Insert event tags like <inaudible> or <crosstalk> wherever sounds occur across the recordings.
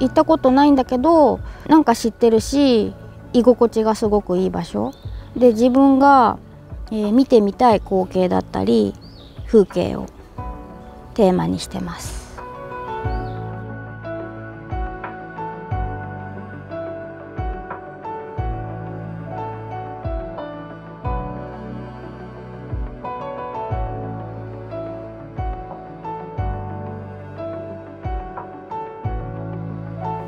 行ったことないんだけどなんか知ってるし居心地がすごくいい場所で自分が、えー、見てみたい光景だったり風景をテーマにしてます。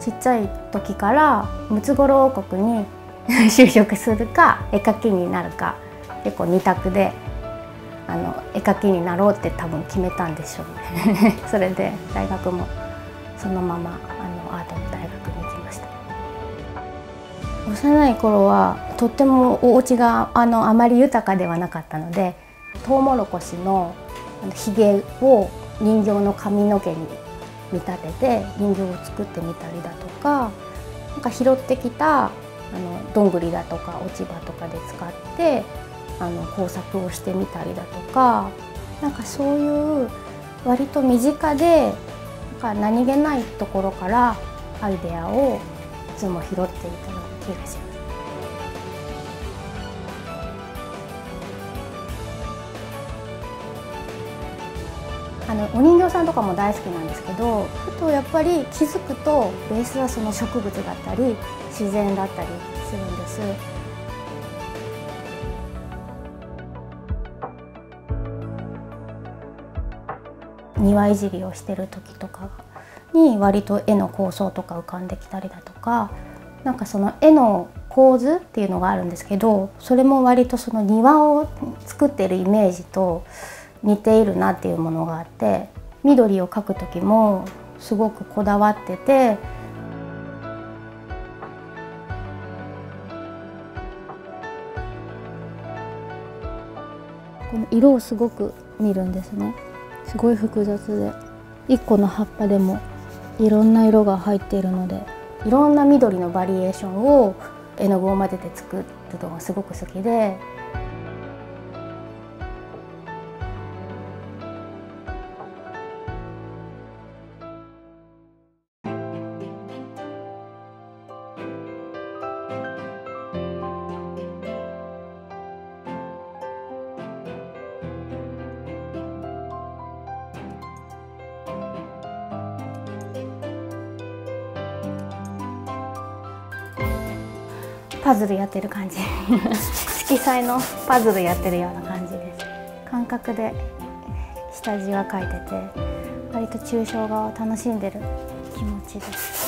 ちっちゃい時からムツゴロウ王国に <laughs> 就職するか絵描きになるか結構二択であの絵描きになろうって多分決めたんでしょうね。<laughs> それで大学もそのままあのアートの大学に行きました。幼い頃はとってもお家があのあまり豊かではなかったのでトウモロコシのひげを人形の髪の毛に見立てて人形を作ってみたりだとかなんか拾ってきたあのどんぐりだとか落ち葉とかで使ってあの工作をしてみたりだとかなんかそういう割と身近でなんか何気ないところからアイデアをいつも拾っていたような気がします。あのお人形さんとかも大好きなんですけどふとやっぱり気づくとベースはその植物だったり自然だったりするんです。庭いじりをしてる時とかに割と絵の構想とか浮かんできたりだとかなんかその絵の構図っていうのがあるんですけどそれも割とその庭を作ってるイメージと似ているなっていうものがあって緑を描く時もすごくこだわっててこの色をすごく見るんですね。すごい複雑で1個の葉っぱでもいろんな色が入っているのでいろんな緑のバリエーションを絵の具を混ぜて作るのがすごく好きでパズルやってる感じ。色彩のパズルやってるような感じです。感覚で下地は描いてて割と抽象画を楽しんでる気持ちです。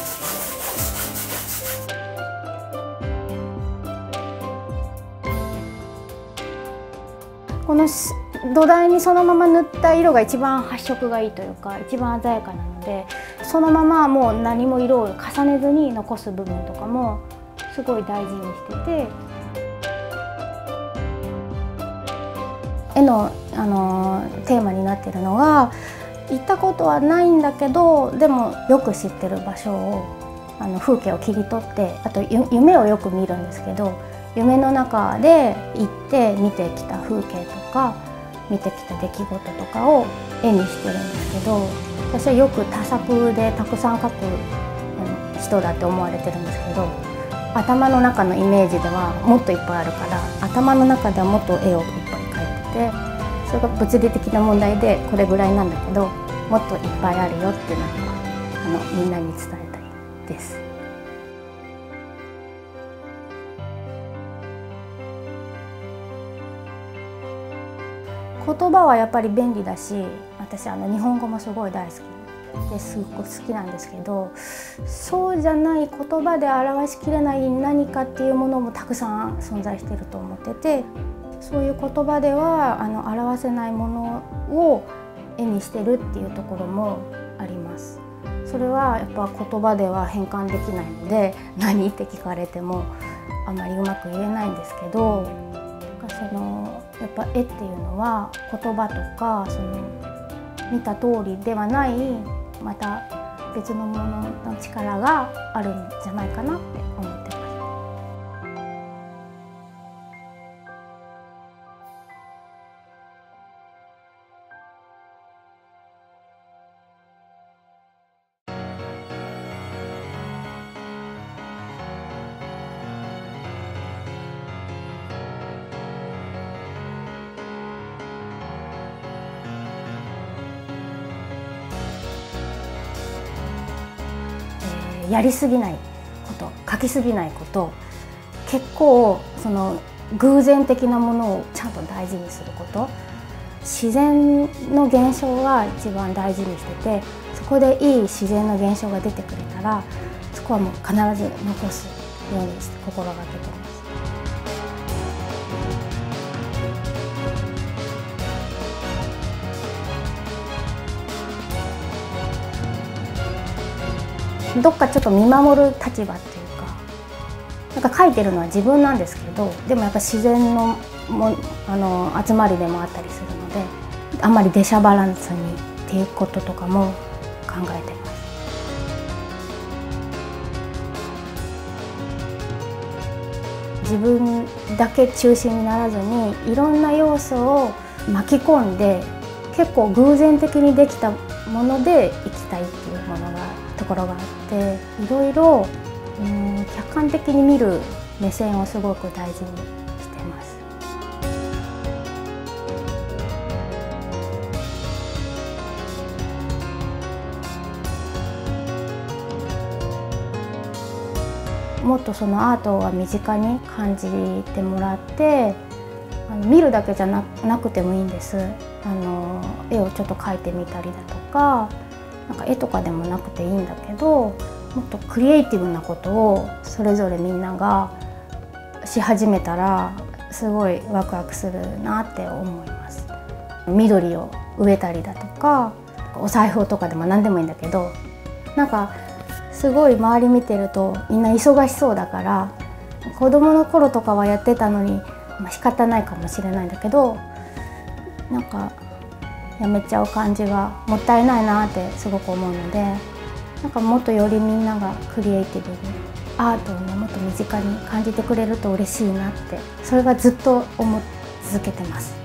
この土台にそのまま塗った色が一番発色がいいというか一番鮮やかなのでそのままもう何も色を重ねずに残す部分とかもすごい大事にしてて。絵の、あのテーマになってるのが行ったことはないんだけどでもよく知ってる場所をあの風景を切り取ってあと夢をよく見るんですけど夢の中で行って見てきた風景とか見てきた出来事とかを絵にしてるんですけど私はよく多作でたくさん描く人だって思われてるんですけど頭の中のイメージではもっといっぱいあるから頭の中ではもっと絵をいっぱい描いててそれが物理的な問題でこれぐらいなんだけどもっといっぱいあるよってなんかあのみんなに伝えたいです。言葉はやっぱり便利だし私あの日本語もすごい大好きですごく好きなんですけどそうじゃない言葉で表しきれない何かっていうものもたくさん存在してると思っててそういう言葉ではあの表せないものを絵にしてるっていうところもあります。それはやっぱ言葉では変換できないので何って聞かれてもあまりうまく言えないんですけどそのやっぱ絵っていうのは言葉とかその見た通りではないまた別のものの力があるんじゃないかなってやりすぎないこと書きすぎないこと結構その偶然的なものをちゃんと大事にすること自然の現象が一番大事にしててそこでいい自然の現象が出てくれたらそこはもう必ず残すように心がけてます。どっかちょっと見守る立場っていうかなんか書いてるのは自分なんですけどでもやっぱ自然のもあの集まりでもあったりするのであんまり出しゃばらずにっていうこととかも考えてます。自分だけ中心にならずにいろんな要素を巻き込んで結構偶然的にできたもので生きたいっていうものがころがあっていろいろ客観的に見る目線をすごく大事にしてます。もっとそのアートは身近に感じてもらってあの見るだけじゃなくてもいいんですあの絵をちょっと描いてみたりだとかなんか絵とかでもなくていいんだけどもっとクリエイティブなことをそれぞれみんながし始めたらすごいワクワクするなって思います。緑を植えたりだとかお財布とかでも何でもいいんだけどなんかすごい周り見てるとみんな忙しそうだから子供の頃とかはやってたのに、まあ、仕方ないかもしれないんだけどなんかやめちゃう感じがもったいないなってすごく思うのでなんかもっとよりみんながクリエイティブにアートをねもっと身近に感じてくれると嬉しいなってそれがずっと思い続けてます。